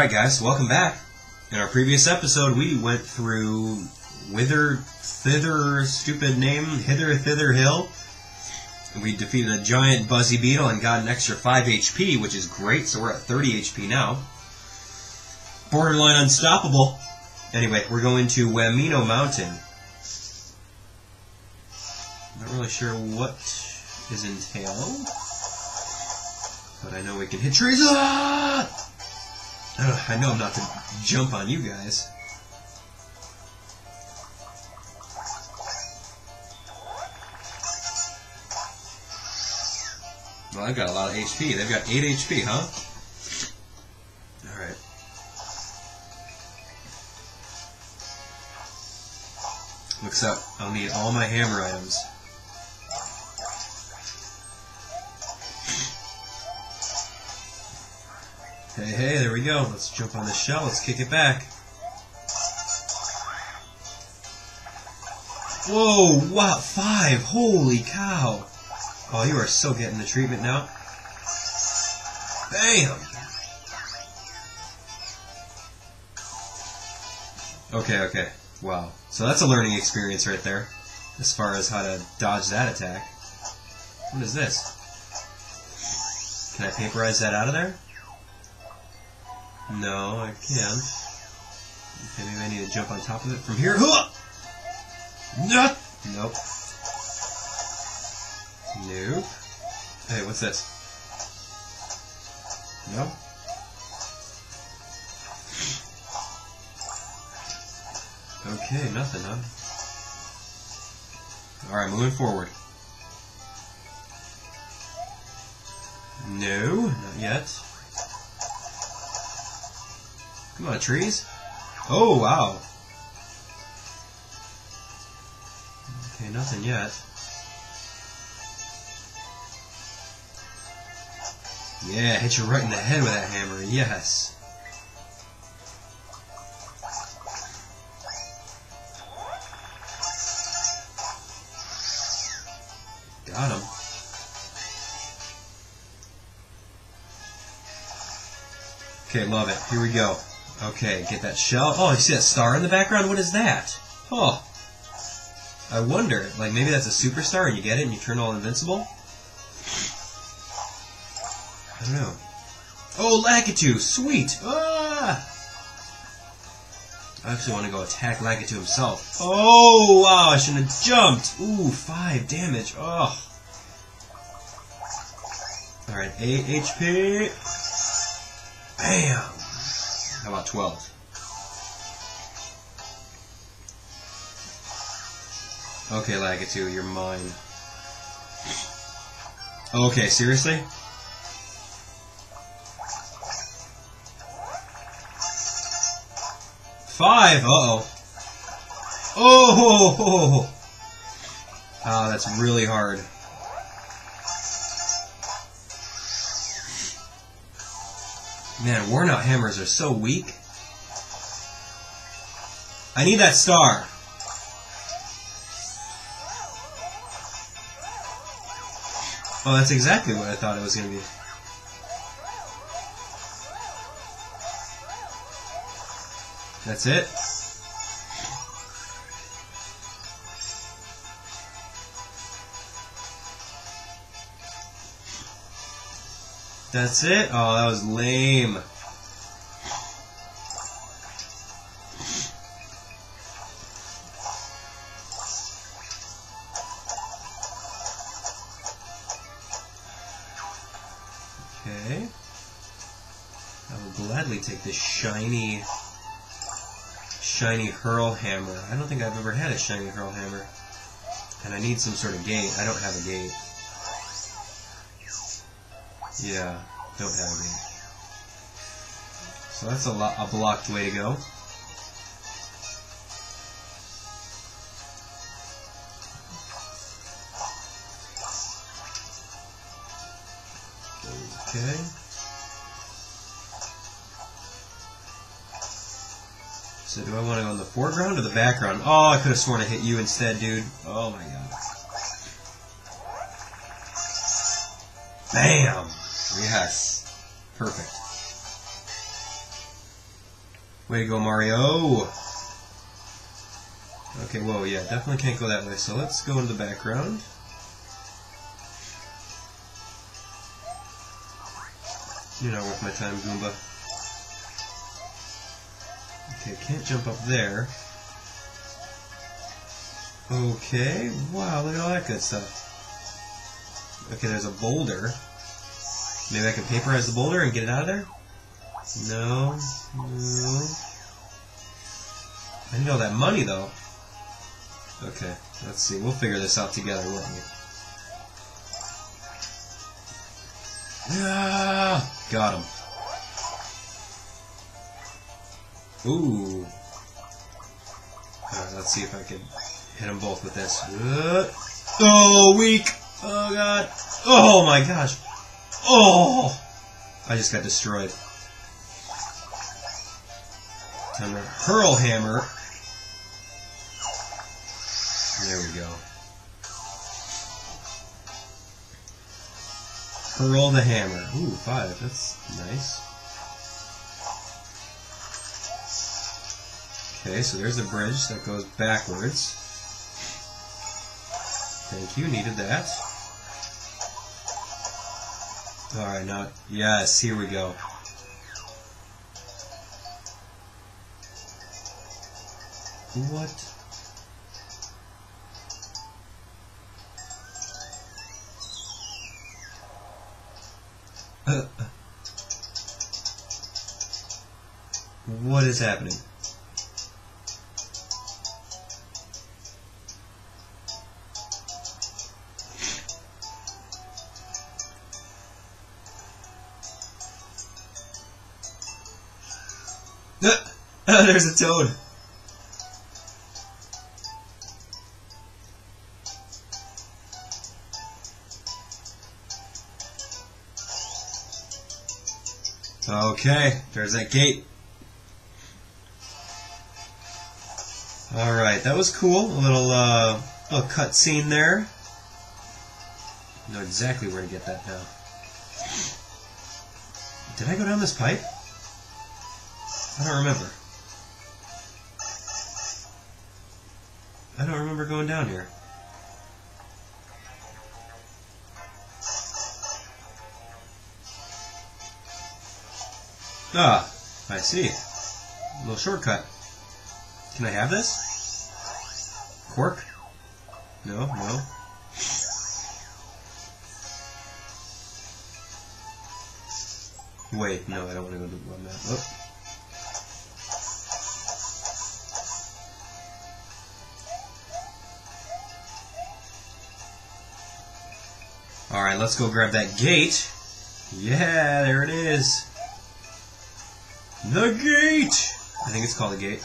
Alright guys, welcome back. In our previous episode, we went through Wither, Thither, stupid name, Hither, Thither Hill. We defeated a giant Buzzy Beetle and got an extra 5 HP, which is great, so we're at 30 HP now. Borderline unstoppable. Anyway, we're going to Whammino Mountain. Not really sure what is entailed. But I know we can hit trees. Ah! I know I'm not to jump on you guys. Well, I've got a lot of HP. They've got 8 HP, huh? Alright. Looks up. I'll need all my hammer items. Hey, hey, there we go. Let's jump on the shell. Let's kick it back. Whoa, wow, five. Holy cow. Oh, you are so getting the treatment now. Bam! Okay, okay. Wow. So that's a learning experience right there. As far as how to dodge that attack. What is this? Can I vaporize that out of there? No, I can't. Okay, maybe I need to jump on top of it from here. No! Nope. Nope. Hey, what's this? No? Okay, nothing, huh? Alright, moving forward. No, not yet. Come on, trees. Oh, wow. Okay, nothing yet. Yeah, hit you right in the head with that hammer. Yes. Got him. Okay, love it. Here we go. Okay, get that shell. Oh, you see that star in the background? What is that? Oh. I wonder, like maybe that's a superstar and you get it and you turn all invincible? I don't know. Oh, Lakitu! Sweet! Ah! I actually want to go attack Lakitu himself. Oh, wow, I shouldn't have jumped! Ooh, 5 damage. Oh. Alright, 8 HP. Bam! How about 12? Okay, Lakitu, you're mine. Okay, seriously? Five! Uh-oh. Oh! Oh, that's really hard. Man, worn out hammers are so weak. I need that star. Oh, that's exactly what I thought it was going to be. That's it? That's it? Oh, that was lame. Okay. I will gladly take this shiny, shiny hurl hammer. I don't think I've ever had a shiny hurl hammer. And I need some sort of gate. I don't have a gate. Yeah, don't have any. So that's a, lo a blocked way to go. Okay. So do I want to go in the foreground or the background? Oh, I could have sworn I hit you instead, dude. Oh my god. Bam! Yes. Perfect. Way to go, Mario! Okay, whoa, yeah, definitely can't go that way, so let's go into the background. You're not worth my time, Goomba. Okay, can't jump up there. Okay, wow, look at all that good stuff. Okay, there's a boulder. Maybe I can paperize the boulder and get it out of there? No, no. I need all that money, though. Okay, let's see. We'll figure this out together, won't we? Yeah! Got him. Ooh. Alright, let's see if I can hit them both with this. Uh, oh, weak! Oh, God. Oh, my gosh. Oh! I just got destroyed. Time to hurl hammer. There we go. Hurl the hammer. Ooh, five. That's nice. Okay, so there's a bridge that goes backwards. Thank you, needed that. Alright, now, yes, here we go. What? What is happening? Uh, there's a toad. Okay, there's that gate. Alright, that was cool. A little, uh, little cut scene there. know exactly where to get that now. Did I go down this pipe? I don't remember. I don't remember going down here. Ah, I see. A little shortcut. Can I have this? Cork? No, no. Wait, no, I don't want to go to one map. Oh. Alright, let's go grab that gate. Yeah, there it is. The gate! I think it's called a gate.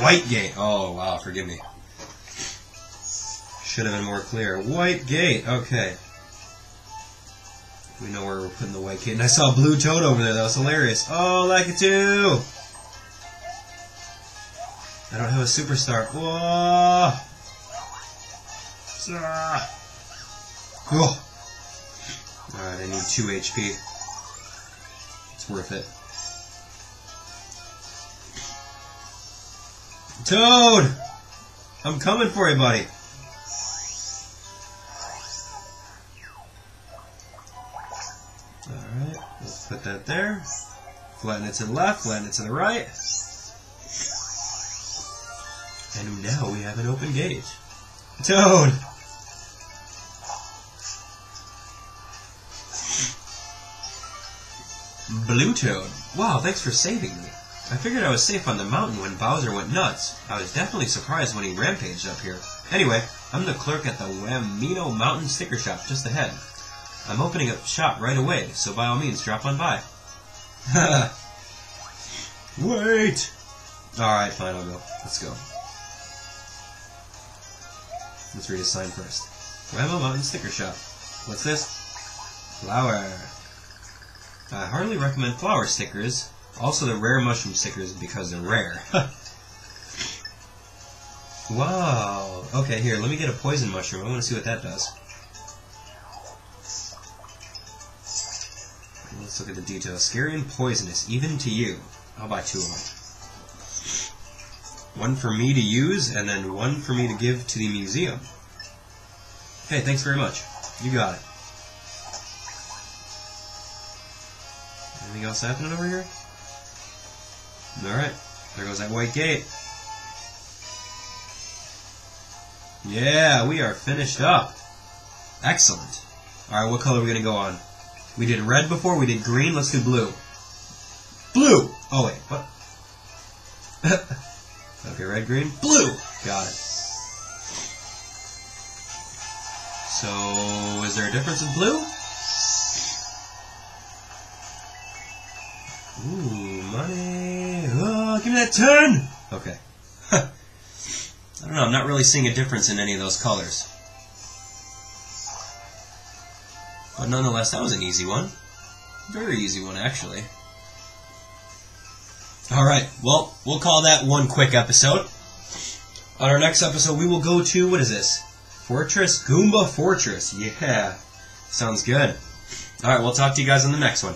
White gate. Oh, wow, forgive me. Should have been more clear. White gate. Okay. We know where we're putting the white gate. And I saw a blue toad over there. That was hilarious. Oh, Lakitu! I don't have a superstar. Whoa! Ah. Oh. Alright, I need 2 HP. It's worth it. Toad! I'm coming for you, buddy. Alright, let's put that there. Flatten it to the left, flatten it to the right. And now we have an open gate. Toad! Blue Toad. Wow, thanks for saving me. I figured I was safe on the mountain when Bowser went nuts. I was definitely surprised when he rampaged up here. Anyway, I'm the clerk at the Whammino Mountain Sticker Shop just ahead. I'm opening up shop right away, so by all means drop on by. Wait! Alright, fine, I'll go. Let's go. Let's read a sign first. Whammino Mountain Sticker Shop. What's this? Flower. I hardly recommend flower stickers, also, the rare mushroom stickers because they're rare. wow. Okay, here, let me get a poison mushroom. I want to see what that does. Let's look at the details. Scary and poisonous, even to you. I'll buy two of them. one for me to use, and then one for me to give to the museum. Hey, thanks very much. You got it. Anything else happening over here? Alright, there goes that white gate. Yeah, we are finished up. Excellent. Alright, what color are we going to go on? We did red before, we did green, let's do blue. Blue! Oh wait, what? okay, red, green, blue! Got it. So, is there a difference in blue? Ooh, money. Oh, give me that 10! Okay. I don't know, I'm not really seeing a difference in any of those colors. But nonetheless, that was an easy one. Very easy one, actually. Alright, well, we'll call that one quick episode. On our next episode, we will go to, what is this? Fortress? Goomba Fortress. Yeah. Sounds good. Alright, we'll talk to you guys on the next one.